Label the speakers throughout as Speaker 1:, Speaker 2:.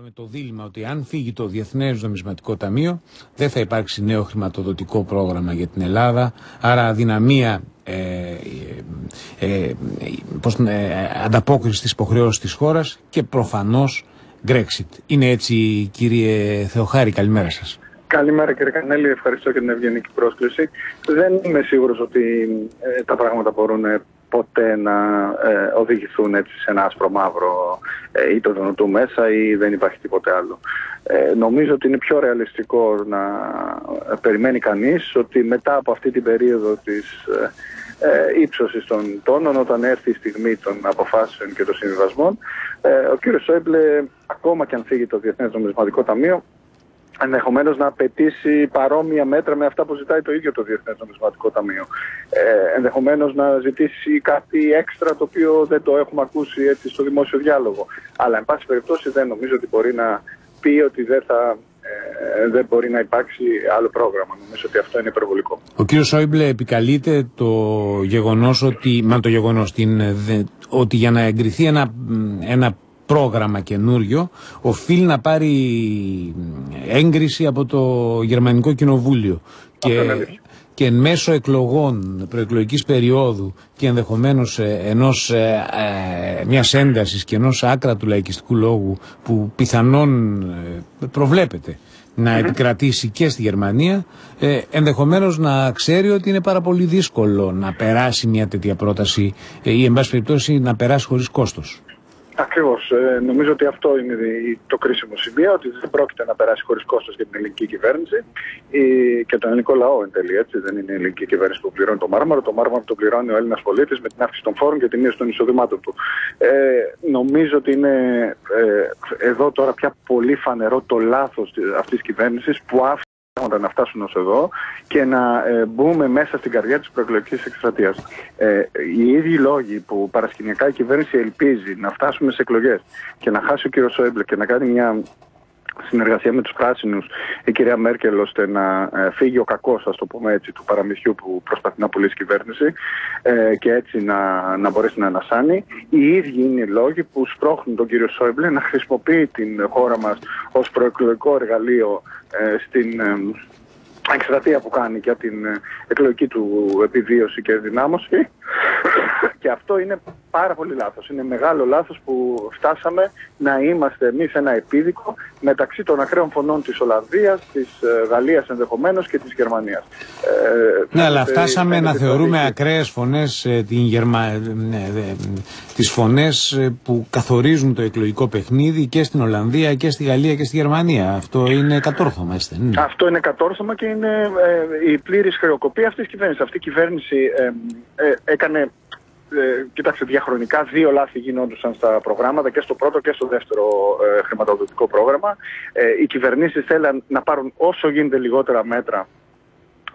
Speaker 1: Μάλλον με το δίλημα ότι αν φύγει το Διεθνές Νομισματικό Ταμείο δεν θα υπάρξει νέο χρηματοδοτικό πρόγραμμα για την Ελλάδα, άρα αδυναμία ε, ε, ε, πώς, ε, ανταπόκρισης στις υποχρεώσεις της χώρας και προφανώς Brexit. Είναι έτσι κύριε Θεοχάρη, καλημέρα σας.
Speaker 2: Καλημέρα κύριε Κανέλη, ευχαριστώ για την ευγενική πρόσκληση. Δεν είμαι σίγουρος ότι ε, τα πράγματα μπορούν ποτέ να ε, οδηγηθούν έτσι σε ένα άσπρο μαύρο ε, ή το δονοτού μέσα ή δεν υπάρχει τίποτε άλλο. Ε, νομίζω ότι είναι πιο ρεαλιστικό να ε, περιμένει κανείς ότι μετά από αυτή την περίοδο της ε, ε, ύψωσης των τόνων όταν έρθει η στιγμή των αποφάσεων και των συμβιβασμών ο κύριος Σόιμπλε ακόμα και αν φύγει το Διεθνές Νομισματικό Ταμείο ενδεχομένως να απαιτήσει παρόμοια μέτρα με αυτά που ζητάει το ίδιο το Διεθνές Νομισματικό Ταμείο. Ε, ενδεχομένως να ζητήσει κάτι έξτρα το οποίο δεν το έχουμε ακούσει έτσι στο δημόσιο διάλογο. Αλλά, εν πάση περιπτώσει, δεν νομίζω ότι μπορεί να πει ότι δεν θα. Ε, δεν μπορεί να υπάρξει άλλο πρόγραμμα. Νομίζω ότι αυτό είναι υπερβολικό.
Speaker 1: Ο κύριος Σόιμπλε επικαλείται το γεγονός ότι, μα το γεγονός, ότι για να εγκριθεί ένα, ένα πρόγραμμα καινούριο οφείλει να πάρει έγκριση από το Γερμανικό Κοινοβούλιο. Και, και εν μέσω εκλογών προεκλογικής περίοδου και ενδεχομένως ε, ενός, ε, ε, μιας έντασης και ενός άκρα του λαϊκιστικού λόγου που πιθανόν ε, προβλέπεται να επικρατήσει και στη Γερμανία, ε, ενδεχομένως να ξέρει ότι είναι πάρα πολύ δύσκολο να περάσει μια τέτοια πρόταση ή εν πάση περιπτώσει να περάσει χωρίς κόστος.
Speaker 2: Ακριβώς. Ε, νομίζω ότι αυτό είναι το κρίσιμο σημείο, ότι δεν πρόκειται να περάσει χωρίς κόστος για την ελληνική κυβέρνηση ε, και τον ελληνικό λαό εν τέλει. Έτσι. Δεν είναι η ελληνική κυβέρνηση που πληρώνει το μάρμαρο. Το μάρμαρο το πληρώνει ο Έλληνας πολίτης με την αύξηση των φόρων και τη μείωση των εισοδημάτων του. Ε, νομίζω ότι είναι ε, εδώ τώρα πια πολύ φανερό το λάθος αυτής της κυβέρνησης που άφησε να φτάσουν ως εδώ και να ε, μπούμε μέσα στην καρδιά της προεκλογικής εκστρατείας. Ε, οι ίδιοι λόγοι που παρασκηνιακά η κυβέρνηση ελπίζει να φτάσουμε σε εκλογές και να χάσει ο κύριος Σόιμπλε και να κάνει μια συνεργασία με τους πράσινους η κυρία Μέρκελ ώστε να ε, φύγει ο κακός ας το πούμε έτσι του παραμυθιού που προσπαθεί να πουλήσει η κυβέρνηση ε, και έτσι να, να μπορέσει να ανασάνει. Οι ίδιοι είναι οι λόγοι που σπρώχνουν τον κύριο Σόιμπλε να χρησιμοποιεί την χώρα μας ως προεκλογικό εργαλείο ε, στην εκστρατεία που κάνει για την εκλογική του επιβίωση και δυνάμωση και αυτό είναι πάρα πολύ λάθος. Είναι μεγάλο λάθος που φτάσαμε να είμαστε εμείς ένα επίδικο μεταξύ των ακραίων φωνών της Ολλανδίας, της ε, Γαλλίας ενδεχομένως και της Γερμανίας.
Speaker 1: Ε, ναι, αλλά φτάσαμε να θεωρούμε ακραίες φωνές ε, την Γερμα... ναι, τις φωνές που καθορίζουν το εκλογικό παιχνίδι και στην Ολλανδία και στη Γαλλία και στη Γερμανία. Αυτό είναι κατόρθωμα, είστε.
Speaker 2: Ναι. Αυτό είναι κατόρθωμα και είναι η πλήρης χρεοκοπία αυτής της κυβέρνησης. Αυτή η κυβέρνηση έκανε ε, κοιτάξτε, διαχρονικά δύο λάθη γινόντουσαν στα προγράμματα και στο πρώτο και στο δεύτερο ε, χρηματοδοτικό πρόγραμμα. Ε, οι κυβερνήσεις θέλαν να πάρουν όσο γίνεται λιγότερα μέτρα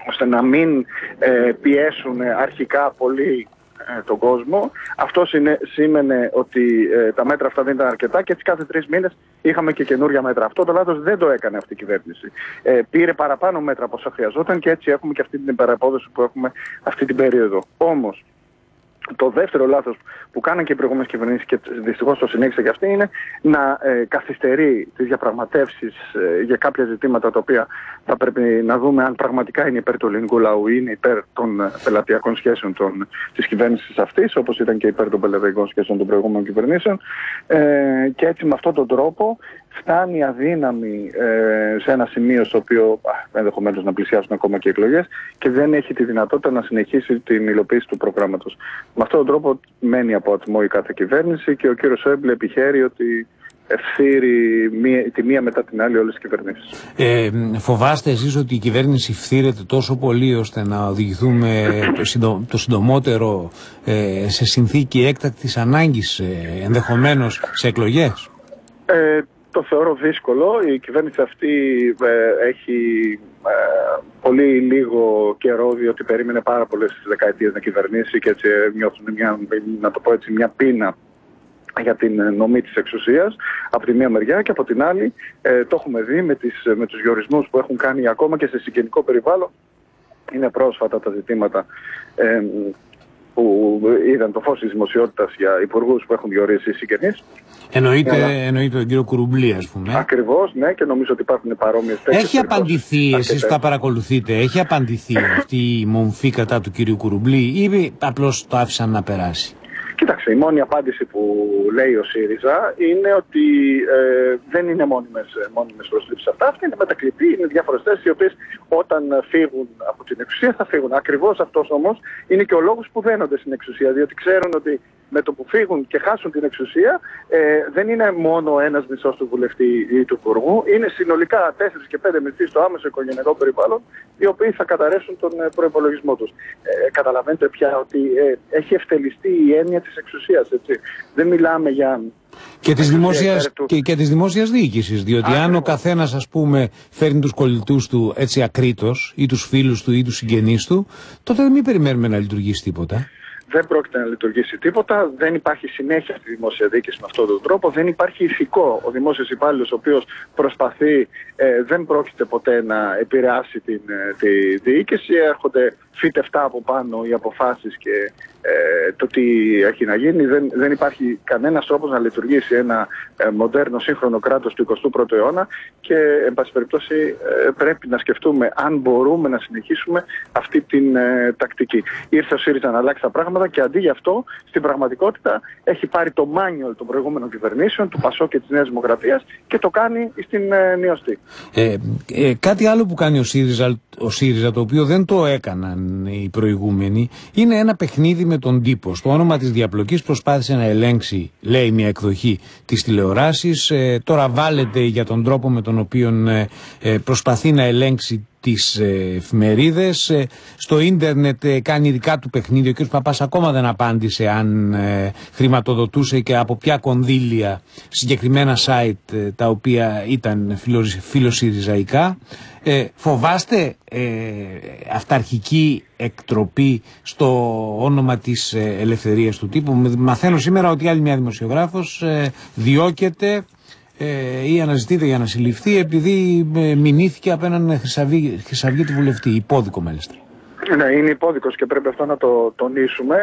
Speaker 2: ώστε να μην ε, πιέσουν αρχικά πολύ ε, τον κόσμο. Αυτό σήμαινε ότι τα μέτρα αυτά δεν ήταν αρκετά και έτσι κάθε τρεις μήνες είχαμε και καινούρια μέτρα. Αυτό το λάθος δεν το έκανε αυτή η κυβέρνηση. Ε, πήρε παραπάνω μέτρα από όσα χρειαζόταν και έτσι έχουμε και αυτή την υπεραπόδοση που έχουμε αυτή την περίοδο. Όμως, το δεύτερο λάθος που κάναν και οι προηγούμενες κυβερνήσεις και δυστυχώς το συνέχισε και αυτή είναι να ε, καθυστερεί τις διαπραγματεύσεις ε, για κάποια ζητήματα τα οποία θα πρέπει να δούμε αν πραγματικά είναι υπέρ του ελληνικού λαού ή είναι υπέρ των ε, πελατειακών σχέσεων της κυβέρνησης αυτής, όπως ήταν και υπέρ των πελατειακών σχέσεων των προηγούμενων κυβερνήσεων. Ε, και έτσι με αυτόν τον τρόπο φτάνει αδύναμη ε, σε ένα σημείο στο οποίο ενδεχομένως να πλησιάσουν ακόμα και εκλογές και δεν έχει τη δυνατότητα να συνεχίσει την υλοποίηση του προγράμματος. Με αυτόν τον τρόπο μένει από ατμό η κάθε κυβέρνηση και ο κύριος Σόιμπλε επιχαίρει ότι ευθύρει μία, τη μία μετά την άλλη όλες τις κυβερνήσεις.
Speaker 1: Ε, φοβάστε εσείς ότι η κυβέρνηση φθήρεται τόσο πολύ ώστε να οδηγηθούμε το συντομότερο ε, σε συνθήκη έκτακτης ανάγκης ε, ενδεχομένως σε εκλογές;
Speaker 2: Ε, το θεωρώ δύσκολο. Η κυβέρνηση αυτή ε, έχει ε, πολύ λίγο καιρό, διότι περίμενε πάρα πολλές δεκαετίες να κυβερνήσει και έτσι νιώθουν μια, να το πω έτσι, μια πείνα για την νομή της εξουσίας από τη μία μεριά και από την άλλη ε, το έχουμε δει με, τις, με τους διορισμούς που έχουν κάνει ακόμα και σε συγγενικό περιβάλλον είναι πρόσφατα τα ζητήματα που είδαν το φως της δημοσιότητας για υπουργούς που έχουν διορίσει οι συγγενείς
Speaker 1: Εννοείται, εννοείται τον κύριο Κουρουμπλή, ας πούμε.
Speaker 2: Ακριβώς, ναι, και νομίζω ότι υπάρχουν παρόμοιες
Speaker 1: τέτοιες. Έχει απαντηθεί, εσείς που τα παρακολουθείτε, έχει απαντηθεί αυτή η μομφή κατά του κύριου Κουρουμπλή ή απλώς το άφησαν να περάσει;
Speaker 2: Κοίταξε, η μόνη απάντηση που λέει ο ΣΥΡΙΖΑ είναι ότι ε, δεν είναι μόνιμες, μόνιμες προσλήψεις αυτά. Αυτά είναι μετακλητή, είναι διάφορες θέσεις οι οποίες όταν φύγουν από την εξουσία θα φύγουν. Ακριβώς αυτός όμως είναι και ο λόγος που δένονται στην εξουσία, διότι ξέρουν ότι με το που φύγουν και χάσουν την εξουσία, ε, δεν είναι μόνο ένας μισός του βουλευτή ή του υπουργού, είναι συνολικά 4 και 5 μισθοί στο άμεσο οικογενειακό περιβάλλον, οι οποίοι θα καταρρεύσουν τον ε, προπολογισμό τους. Ε, καταλαβαίνετε πια ότι ε, έχει ευτελιστεί η έννοια της εξουσίας. Δεν μιλάμε για
Speaker 1: και της, δημόσιας, και, και της δημόσιας διοίκησης, διότι αν ο καθένας ας πούμε φέρνει τους κολλητούς του έτσι ακρίτως ή τους φίλους του ή τους συγγενείς του, τότε δεν μην περιμένουμε να λειτουργήσει τίποτα
Speaker 2: δεν πρόκειται να λειτουργήσει τίποτα, δεν υπάρχει συνέχεια στη δημόσια διοίκηση με αυτόν τον τρόπο, δεν υπάρχει ηθικό. Ο δημόσιος υπάλληλος ο οποίος προσπαθεί ε, δεν πρόκειται ποτέ να επηρεάσει την, ε, τη διοίκηση, έρχονται φύτευτα από πάνω οι αποφάσεις και ε, το τι έχει να γίνει. Δεν, δεν υπάρχει κανένας τρόπος να λειτουργήσει ένα ε, μοντέρνο σύγχρονο κράτος του 21ου αιώνα και εν πάση περιπτώσει ε, πρέπει να σκεφτούμε αν μπορούμε να συνεχίσουμε αυτή την ε, τακτική. Ήρθε ο ΣΥΡΙΖΑ να αλλάξει τα πράγματα και αντί γι' αυτό στην πραγματικότητα έχει πάρει το μάνιολ των προηγούμενων κυβερνήσεων, του ΠΑΣΟ και της Νέας Δημοκρατίας και το κάνει στην ε, Νιωστή.
Speaker 1: Ε, κάτι άλλο που κάνει ο ΣΥΡΙΖΑ, ο ΣΥΡΙΖΑ το οποίο δεν το έκαναν οι προηγούμενοι είναι ένα παιχνίδι με τον τύπο. Στο όνομα της διαπλοκής προσπάθησε να ελέγξει, λέει μια εκδοχή της τηλεοράσης. Ε, τώρα βάλετε για τον τρόπο με τον οποίο ε, ε, προσπαθεί να ελέγξει τις εφημερίδες. Στο ίντερνετ κάνει δικά του παιχνίδια. Ο κ. Παπάς ακόμα δεν απάντησε αν χρηματοδοτούσε και από ποια κονδύλια συγκεκριμένα site τα οποία ήταν φιλοσυριζαϊκά. Ε, φοβάστε ε, αυταρχική εκτροπή στο όνομα της ε, ελευθερίας του τύπου. Μαθαίνω σήμερα ότι άλλη μια δημοσιογράφος ε, διώκεται ε, ή αναζητείται για να συλληφθεί επειδή ε, μηνύθηκε απέναντι χρυσαυγή του βουλευτή. Υπόδικο μάλιστα.
Speaker 2: Ναι, είναι υπόδικος και πρέπει αυτό να το τονίσουμε.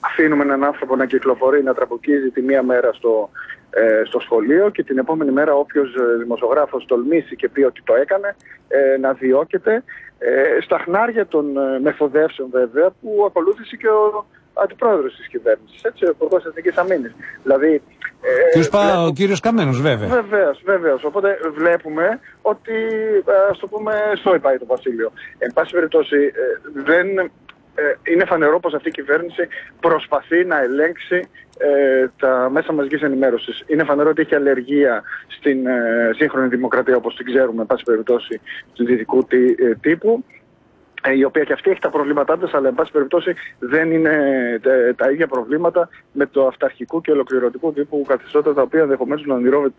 Speaker 2: Αφήνουμε έναν άνθρωπο να κυκλοφορεί, να τραποκίζει τη μία μέρα στο, ε, στο σχολείο και την επόμενη μέρα όποιος ε, δημοσιογράφος τολμήσει και πει ότι το έκανε ε, να διώκεται ε, στα χνάρια των ε, μεθοδεύσεων βέβαια που ακολούθησε και ο αντιπρόεδρος της κυβέρνησης, έτσι, ο Υπουργός Εθνικής Αμήνης. Δηλαδή,
Speaker 1: ε, βλέπω... Ο κύριος Καμένος βέβαια.
Speaker 2: Βεβαίως, βεβαίως. Οπότε βλέπουμε ότι, ας το πούμε, στο πάει το Βασίλειο. Εν πάση περιπτώσει, δεν ε, είναι φανερό πως αυτή η κυβέρνηση προσπαθεί να ελέγξει ε, τα μέσα μαζικής ενημέρωσης. Είναι φανερό ότι έχει αλλεργία στην ε, σύγχρονη δημοκρατία όπως την ξέρουμε, εν πάση περιπτώσει, του δυτικού τύπου ε, η οποία και αυτή έχει τα προβλήματά της, αλλά εν πάση περιπτώσει δεν είναι ε, τα ίδια προβλήματα με το αυταρχικό και ολοκληρωτικό τύπου καθεστώτα τα οποία ενδεχομένως να,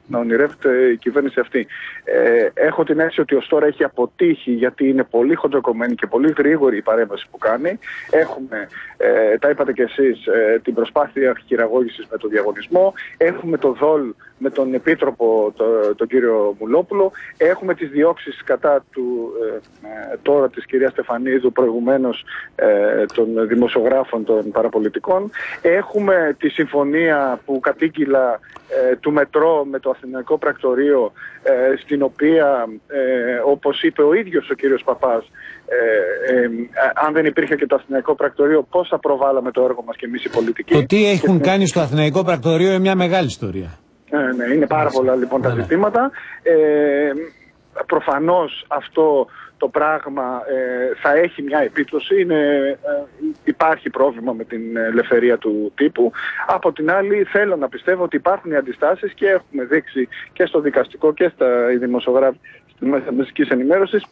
Speaker 2: να ονειρεύεται η κυβέρνηση αυτή. Ε, έχω την αίσθηση ότι ως τώρα έχει αποτύχει γιατί είναι πολύ χοντροκομμένη και πολύ γρήγορη η παρέμβαση που κάνει. Έχουμε, ε, τα είπατε κι εσείς, ε, την προσπάθεια χειραγώγησης με το διαγωνισμό. Έχουμε το ΔΟΛ με τον Επίτροπο, το, τον κύριο Μουλόπουλο. Έχουμε τις διώξεις κατά του ε, τώρα της κυρίας Στεφανίδου, προηγουμένως ε, των δημοσιογράφων των παραπολιτικών. Έχουμε τη συμφωνία που κατήγγυλα ε, του Μετρό με το Αθηναϊκό Πρακτορείο, ε, στην οποία, όπως είπε ο ίδιος ο κύριος Παπάς, αν δεν υπήρχε και το Αθηναϊκό Πρακτορείο, πώς θα προβάλαμε το έργο μας και εμείς οι πολιτικοί.
Speaker 1: Το τι έχουν κάνει στο Αθηναϊκό Πρακτορείο είναι μια μεγάλη ιστορία.
Speaker 2: Ναι, ναι, είναι πάρα πολλά λοιπόν τα ζητήματα. Ε, προφανώς αυτό το πράγμα ε, θα έχει μια επίπτωση, είναι, ε, υπάρχει πρόβλημα με την ελευθερία του τύπου. Από την άλλη θέλω να πιστεύω ότι υπάρχουν οι αντιστάσεις και έχουμε δείξει και στο δικαστικό και στα δημοσιογράφη στη μέσα μεσικής ενημέρωσης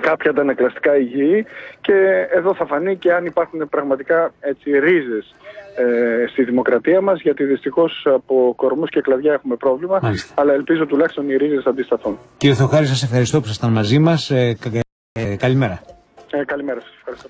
Speaker 2: κάποια ανακλαστικά υγιή και εδώ θα φανεί και αν υπάρχουν πραγματικά έτσι, ρίζες ε, στη δημοκρατία μας γιατί δυστυχώς από κορμούς και κλαδιά έχουμε πρόβλημα αλλά ελπίζω τουλάχιστον οι ρίζες θα αντισταθούν.
Speaker 1: Κύριε Θοχάρη σας ευχαριστώ που ήσασταν μαζί μας. Ε, ε, καλημέρα.
Speaker 2: Ε, καλημέρα σας. Ευχαριστώ.